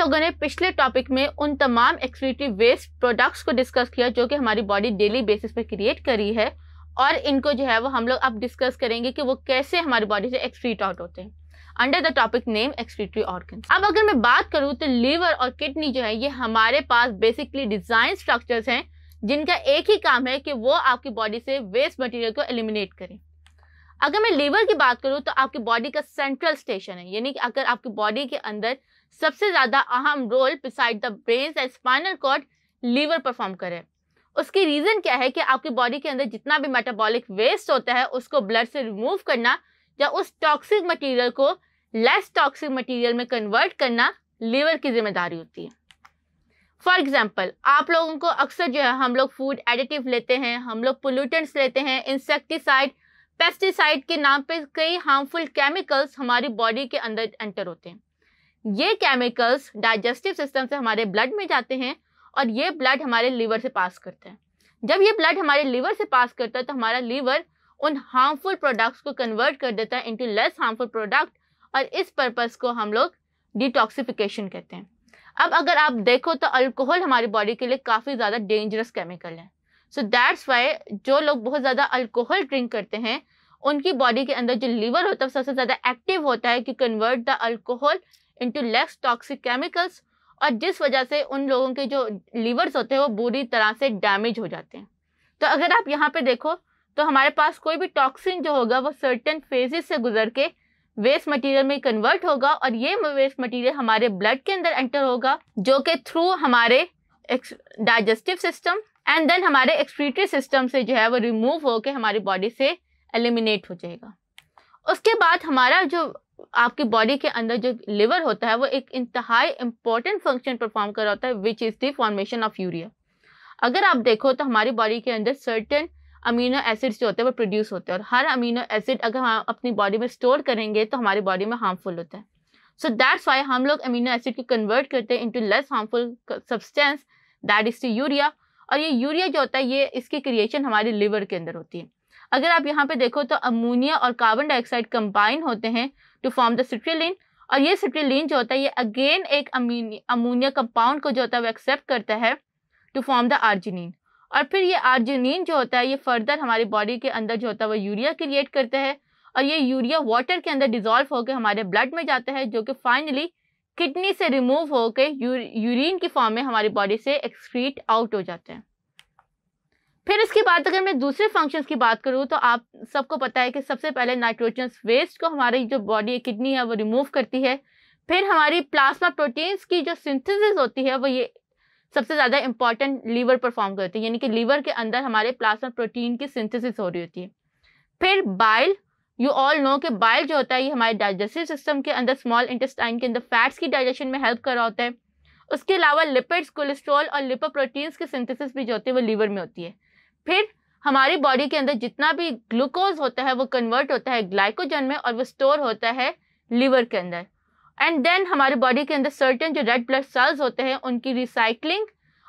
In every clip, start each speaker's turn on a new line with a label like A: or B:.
A: लोगों ने पिछले टॉपिक में उन तमाम एक्सक्रीटरी वेस्ट प्रोडक्ट्स को डिस्कस किया जो कि हमारी बॉडी डेली बेसिस पे क्रिएट करी है और इनको जो है वो हम लोग अब डिस्कस करेंगे कि वो कैसे हमारी बॉडी से एक्सक्रीट आउट होते हैं। Under the topic name excretory organ अब अगर मैं बात करूँ तो लीवर और किडनी जो है, ये हमारे पास बेसिकली डिज़ाइन स्ट्रक्चर्स हैं जिनका एक ही काम है कि वो आपकी बॉडी से वेस्ट मटेरियल को एलिमिनेट करें। अगर मैं लीवर की बात करूँ तो आपकी बॉडी का सेंट्रल स्टेशन है। यानी कि अगर आपकी बॉडी के अंदर सबसे ज़्यादा अहम role beside the brain and spinal cord liver perform करे। उसकी रीज़न क्या है कि आपकी बॉडी के अंदर जितना भी मेटाबॉलिक वेस्ट होता है, उसको ब्लड से रिमूव करना या उस टॉक्सिक मटेरियल को लेस टॉक्सिक मटेरियल में कन्वर्ट करना लीवर की ज़िम्मेदारी होती है। फॉर एग्ज़ाम्पल आप लोगों को अक्सर जो है, हम लोग फ़ूड एडिटिव लेते हैं, हम लोग पोल्यूटेंट्स लेते हैं इंसेक्टिसाइड पेस्टिसाइड के नाम पे कई हार्मफुल केमिकल्स हमारी बॉडी के अंदर एंटर होते हैं। ये केमिकल्स डाइजेस्टिव सिस्टम से हमारे ब्लड में जाते हैं और ये ब्लड हमारे लीवर से पास करते हैं। जब ये ब्लड हमारे लीवर से पास करता है तो हमारा लीवर उन हार्मफुल प्रोडक्ट्स को कन्वर्ट कर देता है इंटू लेस हार्मफुल प्रोडक्ट और इस पर्पज़ को हम लोग डिटॉक्सिफिकेशन कहते हैं। अब अगर आप देखो तो अल्कोहल हमारी बॉडी के लिए काफ़ी ज़्यादा डेंजरस केमिकल है। सो दैट्स वाई जो लोग बहुत ज़्यादा अल्कोहल ड्रिंक करते हैं, उनकी बॉडी के अंदर जो लीवर होता है सबसे ज़्यादा एक्टिव होता है कि convert the alcohol into less toxic chemicals और जिस वजह से उन लोगों के जो लीवर्स होते हैं, वो बुरी तरह से डैमेज हो जाते हैं। तो अगर आप यहाँ पे देखो तो हमारे पास कोई भी टॉक्सिन जो होगा, वो सर्टन फेजेस से गुजर के वेस्ट मटेरियल में कन्वर्ट होगा और ये वेस्ट मटेरियल हमारे ब्लड के अंदर एंटर होगा, जो कि थ्रू हमारे डाइजेस्टिव सिस्टम एंड देन हमारे एक्सक्रीटरी सिस्टम से जो है वो रिमूव होकर हमारी बॉडी से एलिमिनेट हो जाएगा। उसके बाद हमारा जो आपकी बॉडी के अंदर जो लिवर होता है वो एक इंतहाई इंपॉर्टेंट फ़ंक्शन परफॉर्म कर रहा होता है which is the formation of urea अगर आप देखो तो हमारी बॉडी के अंदर सर्टेन अमीनो एसिड्स जो होते हैं वो प्रोड्यूस होते हैं और हर अमीनो एसिड अगर हम अपनी बॉडी में स्टोर करेंगे तो हमारी बॉडी में हार्मफुल होता है। सो दैट्स वाई हम लोग अमीनो एसिड को कन्वर्ट करते हैं into less harmful substance that is the urea और ये यूरिया जो होता है, ये इसकी क्रिएशन हमारे लिवर के अंदर होती है। अगर आप यहाँ पे देखो तो अमोनिया और कार्बन डाइऑक्साइड कंबाइन होते हैं टू फॉर्म द सिट्रिलिन और ये सिट्रिलिन जो होता है, ये अगेन एक अमोनिया कंपाउंड को जो होता है, वो एक्सेप्ट करता है टू फॉर्म द आर्जिनिन और फिर ये आर्जिनिन जो होता है, ये फर्दर हमारी बॉडी के अंदर जो होता है, वो यूरिया क्रिएट करता है और ये यूरिया वाटर के अंदर डिजोल्व होकर हमारे ब्लड में जाता है, जो कि फाइनली किडनी से रिमूव होकर यूरिन की फॉर्म में हमारी बॉडी से एक्सक्रीट आउट हो जाते हैं। फिर इसके बाद अगर मैं दूसरे फ़ंक्शंस की बात करूँ तो आप सबको पता है कि सबसे पहले नाइट्रोजन वेस्ट को हमारी जो बॉडी किडनी है, वो रिमूव करती है। फिर हमारी प्लाज्मा प्रोटीन्स की जो सिंथेसिस होती है, वो ये सबसे ज़्यादा इंपॉर्टेंट लीवर परफॉर्म करती है। यानी कि लीवर के अंदर हमारे प्लाज्मा प्रोटीन की सिंथेसिस हो रही होती है। फिर बाइल यू ऑल नो कि बाइल जो होता है, ये हमारे डाइजेस्टिव सिस्टम के अंदर स्मॉल इंटेस्टाइन के अंदर फैट्स की डाइजेशन में हेल्प कर रहा होता है। उसके अलावा लिपिड्स कोलेस्ट्रॉल और लिपोप्रोटीन्स की सिंथेसिस भी जो होती है, वो लीवर में होती है। फिर हमारी बॉडी के अंदर जितना भी ग्लूकोज होता है, वो कन्वर्ट होता है ग्लाइकोजन में और वो स्टोर होता है लीवर के अंदर। एंड देन हमारी बॉडी के अंदर सर्टेन जो रेड ब्लड सेल्स होते हैं, उनकी रिसाइकलिंग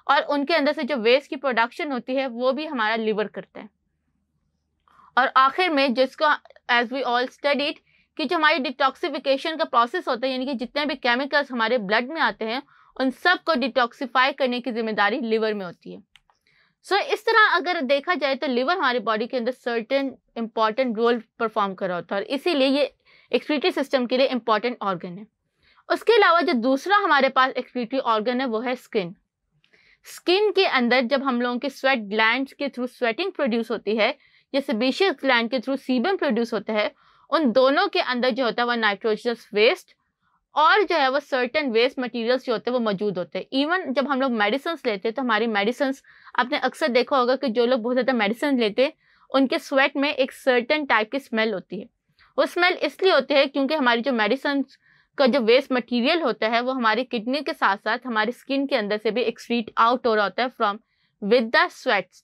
A: और उनके अंदर से जो वेस्ट की प्रोडक्शन होती है, वो भी हमारा लीवर करता है। और आखिर में जिसको एज वी ऑल स्टडीड कि जो हमारी डिटॉक्सिफिकेशन का प्रोसेस होता है यानी कि जितने भी केमिकल्स हमारे ब्लड में आते हैं उन सबको डिटॉक्सिफाई करने की ज़िम्मेदारी लिवर में होती है। सो so, इस तरह अगर देखा जाए तो लिवर हमारी बॉडी के अंदर सर्टेन इंपॉर्टेंट रोल परफॉर्म कर रहा होता है और इसीलिए ये एक्सक्रीटरी सिस्टम के लिए इंपॉर्टेंट ऑर्गन है। उसके अलावा जो दूसरा हमारे पास एक्सक्रीटरी ऑर्गन है वो है स्किन स्किन के अंदर जब हम लोगों के स्वेट ग्लैंड के थ्रू स्वेटिंग प्रोड्यूस होती है या सेबेशियस ग्लैंड के थ्रू सीबम प्रोड्यूस होता है, उन दोनों के अंदर जो होता है वह नाइट्रोजनस वेस्ट और जो है वो सर्टन वेस्ट मटेरियल्स जो होते हैं वो मौजूद होते हैं। इवन जब हम लोग मेडिसिन लेते हैं तो हमारी मेडिसिन आपने अक्सर देखा होगा कि जो लोग बहुत ज़्यादा मेडिसिन लेते हैं, उनके स्वेट में एक सर्टन टाइप की स्मेल होती है। वो स्मेल इसलिए होती है क्योंकि हमारी जो मेडिसिन का जो वेस्ट मटेरियल होता है, वो हमारी किडनी के साथ साथ हमारी स्किन के अंदर से भी एक्सक्रीट आउट हो रहा होता है from with the sweats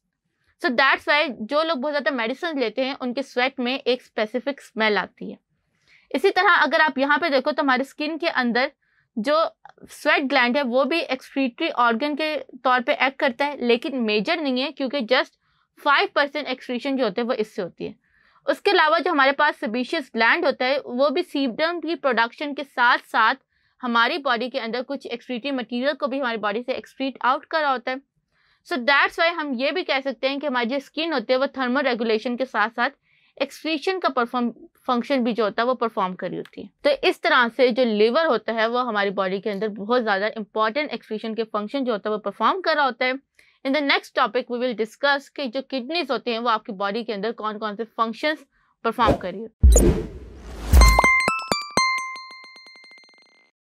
A: so that's why जो लोग बहुत ज़्यादा मेडिसिन लेते हैं, उनके स्वेट में एक स्पेसिफिक स्मेल आती है। इसी तरह अगर आप यहाँ पे देखो तो हमारी स्किन के अंदर जो स्वेट ग्लैंड है, वो भी एक्सक्रीटरी ऑर्गन के तौर पे एक्ट करता है, लेकिन मेजर नहीं है, क्योंकि जस्ट फाइव परसेंट एक्सक्रीशन जो होते हैं, वो इससे होती है। उसके अलावा जो हमारे पास सबीशियस ग्लैंड होता है, वो भी सीबडम की प्रोडक्शन के साथ साथ हमारी बॉडी के अंदर कुछ एक्सक्रीटिव मटेरियल को भी हमारी बॉडी से एक्सक्रीट आउट कर होता है। सो दैट्स वाई हम ये भी कह सकते हैं कि हमारी जो स्किन होती है, वो थर्मल रेगुलेशन के साथ साथ एक्सक्रीशन का परफॉर्म फ़ंक्शन भी जो होता है, वो परफॉर्म कर होती है। तो इस तरह से जो लीवर होता है, वो हमारी बॉडी के अंदर बहुत ज़्यादा इंपॉर्टेंट एक्सक्रीशन के फ़ंक्शन जो होता है, वो परफॉर्म कर रहा होता है। In the next topic we will discuss कि जो किडनीज होती हैं, वो आपकी बॉडी के अंदर कौन कौन से फ़ंक्शंस परफॉर्म करिए